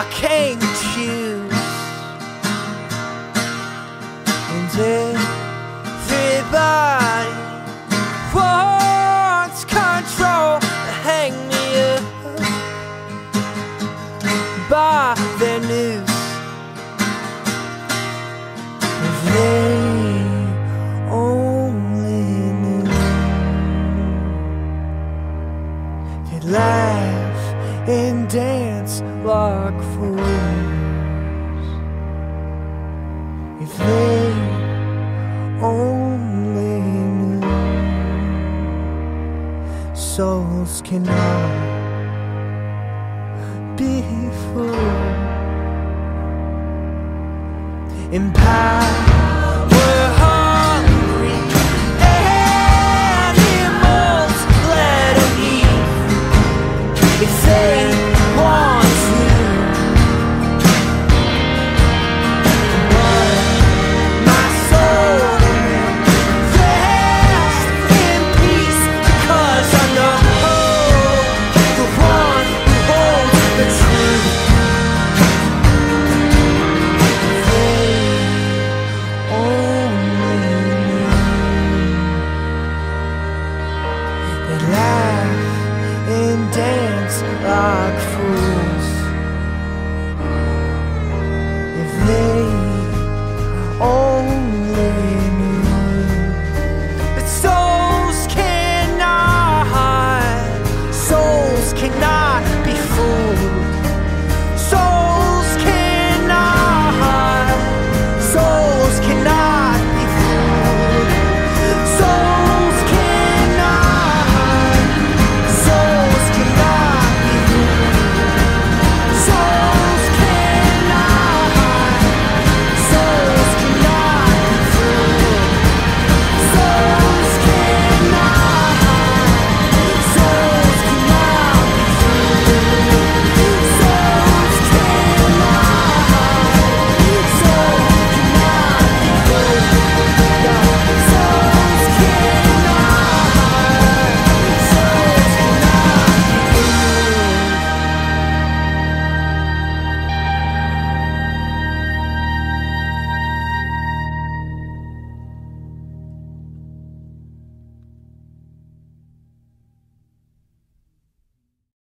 I can't choose. And everybody wants control. To hang me up By their news They only knew. That life and dance like fools. If they only knew, souls cannot be fooled. Empire and dance like fools.